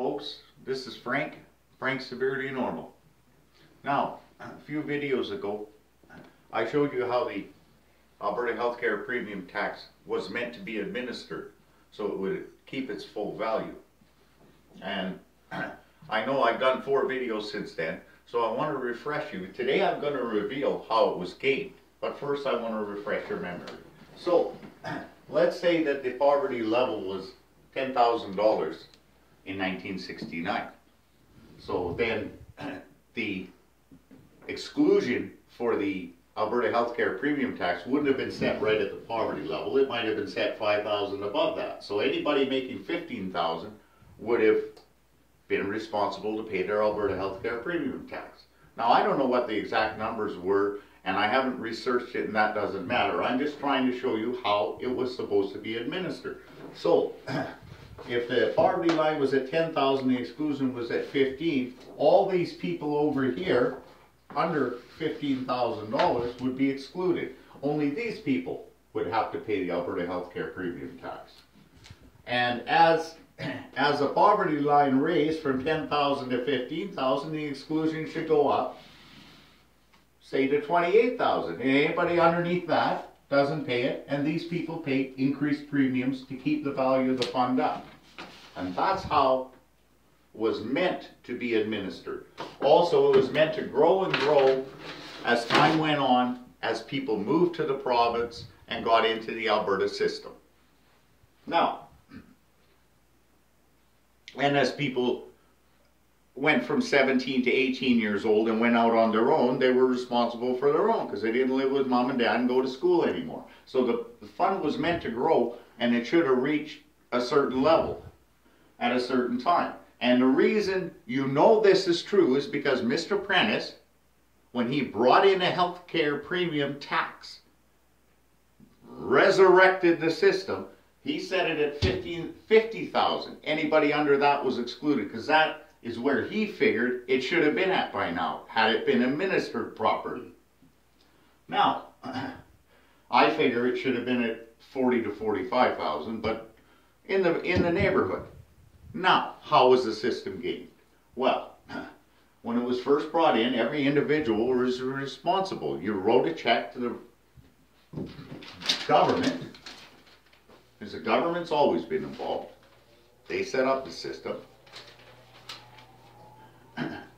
folks. This is Frank, Frank Severely Normal. Now, a few videos ago, I showed you how the Alberta Healthcare Premium Tax was meant to be administered so it would keep its full value. And I know I've done four videos since then, so I want to refresh you. Today I'm going to reveal how it was gained, but first I want to refresh your memory. So, let's say that the poverty level was $10,000 in 1969. So then the exclusion for the Alberta healthcare premium tax wouldn't have been set right at the poverty level. It might have been set 5,000 above that. So anybody making 15,000 would have been responsible to pay their Alberta healthcare premium tax. Now I don't know what the exact numbers were and I haven't researched it and that doesn't matter. I'm just trying to show you how it was supposed to be administered. So if the poverty line was at 10,000, the exclusion was at 15, all these people over here under $15,000 would be excluded. Only these people would have to pay the Alberta Healthcare Premium Tax. And as as the poverty line raised from 10,000 to 15,000, the exclusion should go up, say to 28,000. And anybody underneath that doesn't pay it, and these people pay increased premiums to keep the value of the fund up. And that's how was meant to be administered. Also, it was meant to grow and grow as time went on, as people moved to the province and got into the Alberta system. Now, and as people went from 17 to 18 years old and went out on their own, they were responsible for their own because they didn't live with mom and dad and go to school anymore. So the, the fund was meant to grow and it should have reached a certain level at a certain time. And the reason you know this is true is because Mr. Prentice, when he brought in a health care premium tax, resurrected the system, he set it at 15, 50,000. Anybody under that was excluded because that is where he figured it should have been at by now, had it been administered properly. Now, I figure it should have been at 40 to 45,000, but in the in the neighborhood. Now, how was the system gained? Well, when it was first brought in, every individual was responsible. You wrote a check to the government, because the government's always been involved. They set up the system.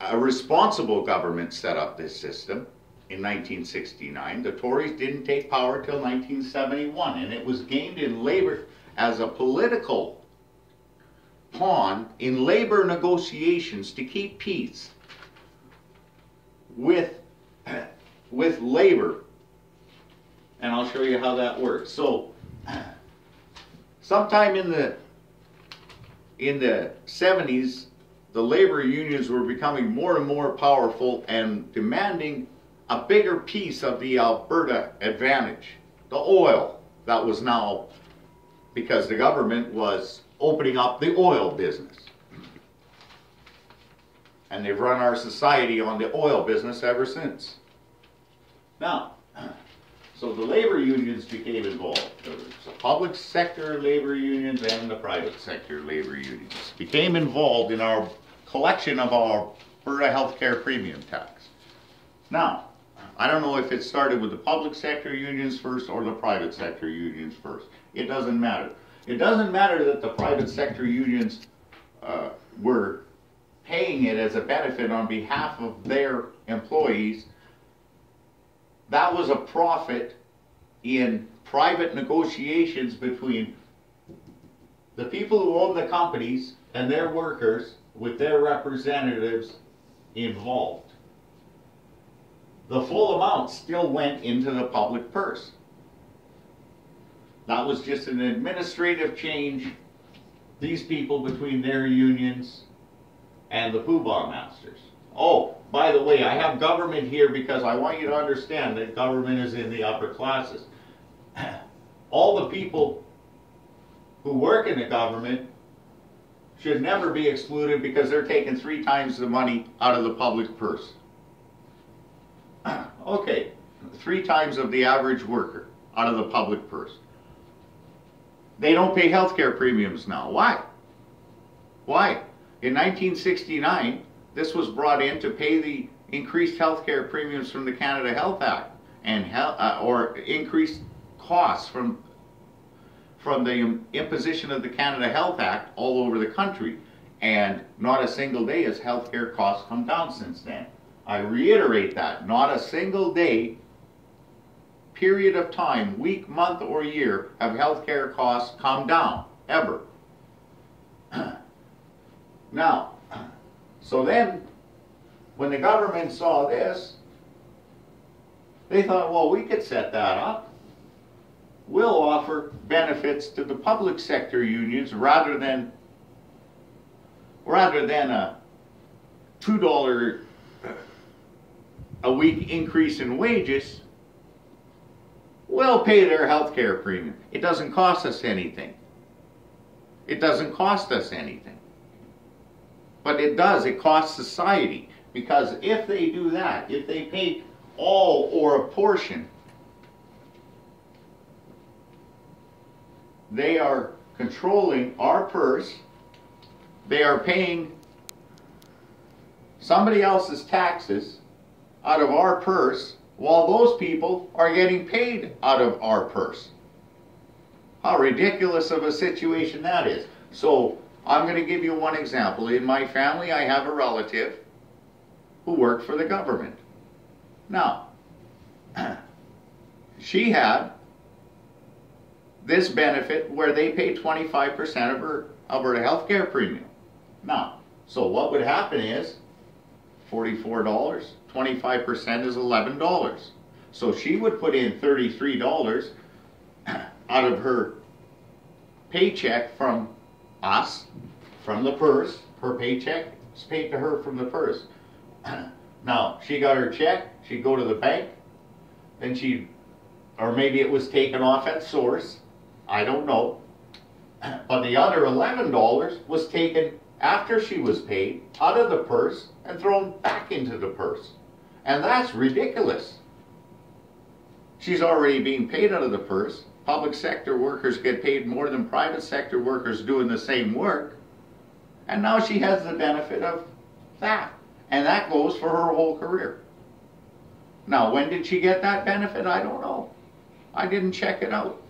A responsible government set up this system in 1969. The Tories didn't take power till 1971, and it was gained in labor as a political pawn in labor negotiations to keep peace with, with labor. And I'll show you how that works. So, sometime in the in the 70s, the labor unions were becoming more and more powerful and demanding a bigger piece of the Alberta advantage, the oil that was now, because the government was opening up the oil business. And they've run our society on the oil business ever since. Now, so the labor unions became involved. The public sector labor unions and the private sector labor unions became involved in our collection of our Alberta healthcare premium tax. Now, I don't know if it started with the public sector unions first or the private sector unions first. It doesn't matter. It doesn't matter that the private sector unions uh, were paying it as a benefit on behalf of their employees. That was a profit in private negotiations between the people who own the companies and their workers with their representatives involved. The full amount still went into the public purse. That was just an administrative change, these people between their unions and the Poobah Masters. Oh, by the way, I have government here because I want you to understand that government is in the upper classes. All the people who work in the government should never be excluded because they're taking three times the money out of the public purse. okay, three times of the average worker out of the public purse. They don't pay health care premiums now. Why? Why? In 1969, this was brought in to pay the increased health care premiums from the Canada Health Act and uh, or increased costs from from the imposition of the Canada Health Act all over the country. And not a single day has healthcare costs come down since then. I reiterate that. Not a single day, period of time, week, month, or year, have healthcare costs come down. Ever. now, so then, when the government saw this, they thought, well, we could set that up will offer benefits to the public sector unions rather than rather than a two dollar a week increase in wages will pay their health care premium. It doesn't cost us anything. It doesn't cost us anything. But it does, it costs society. Because if they do that, if they pay all or a portion they are controlling our purse. They are paying somebody else's taxes out of our purse while those people are getting paid out of our purse. How ridiculous of a situation that is. So I'm going to give you one example. In my family, I have a relative who worked for the government. Now, she had this benefit where they pay 25% of her Alberta health care premium. Now, so what would happen is $44, 25% is $11. So she would put in $33 out of her paycheck from us, from the purse. Her paycheck is paid to her from the purse. now, she got her check, she'd go to the bank, then she, or maybe it was taken off at source, I don't know. But the other $11 was taken after she was paid out of the purse and thrown back into the purse. And that's ridiculous. She's already being paid out of the purse. Public sector workers get paid more than private sector workers doing the same work. And now she has the benefit of that. And that goes for her whole career. Now, when did she get that benefit? I don't know. I didn't check it out.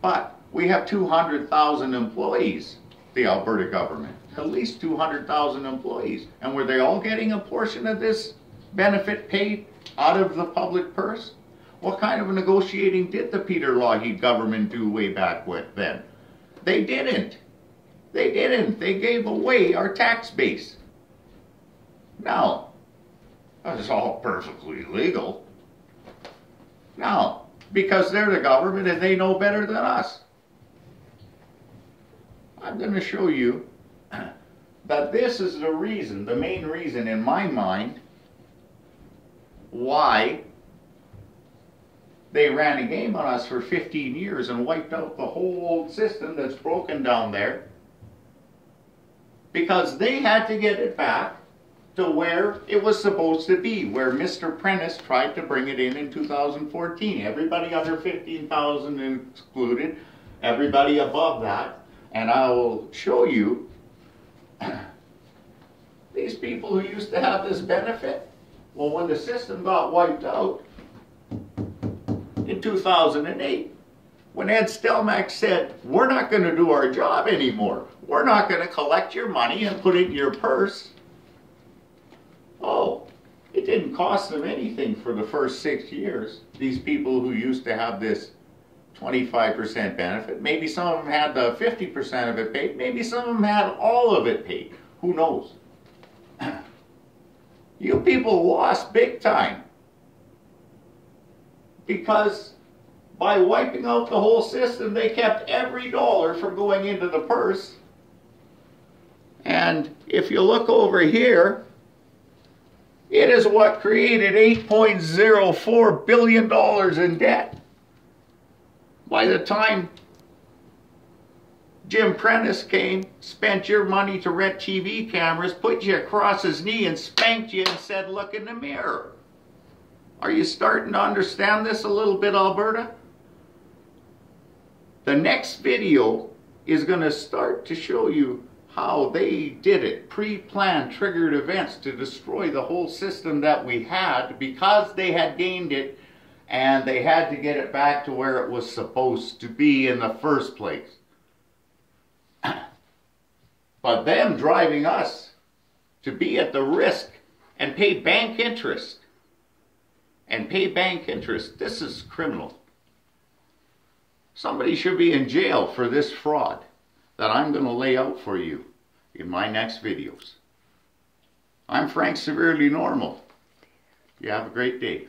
But we have 200,000 employees, the Alberta government, at least 200,000 employees. And were they all getting a portion of this benefit paid out of the public purse? What kind of negotiating did the Peter Lougheed government do way back then? They didn't. They didn't. They gave away our tax base. Now, that's all perfectly legal. Now, because they're the government and they know better than us. I'm going to show you that this is the reason, the main reason in my mind, why they ran a game on us for 15 years and wiped out the whole old system that's broken down there. Because they had to get it back to where it was supposed to be, where Mr. Prentice tried to bring it in in 2014. Everybody under 15,000 excluded, everybody above that. And I will show you these people who used to have this benefit. Well, when the system got wiped out in 2008, when Ed Stelmach said, we're not going to do our job anymore. We're not going to collect your money and put it in your purse Oh, it didn't cost them anything for the first six years. These people who used to have this 25% benefit, maybe some of them had the 50% of it paid, maybe some of them had all of it paid. Who knows? you people lost big time. Because by wiping out the whole system, they kept every dollar from going into the purse. And if you look over here, it is what created $8.04 billion in debt. By the time Jim Prentice came, spent your money to rent TV cameras, put you across his knee and spanked you and said, look in the mirror. Are you starting to understand this a little bit, Alberta? The next video is going to start to show you how they did it, pre-planned triggered events to destroy the whole system that we had because they had gained it and they had to get it back to where it was supposed to be in the first place. but them driving us to be at the risk and pay bank interest and pay bank interest, this is criminal. Somebody should be in jail for this fraud that I'm going to lay out for you in my next videos. I'm Frank Severely Normal. You have a great day.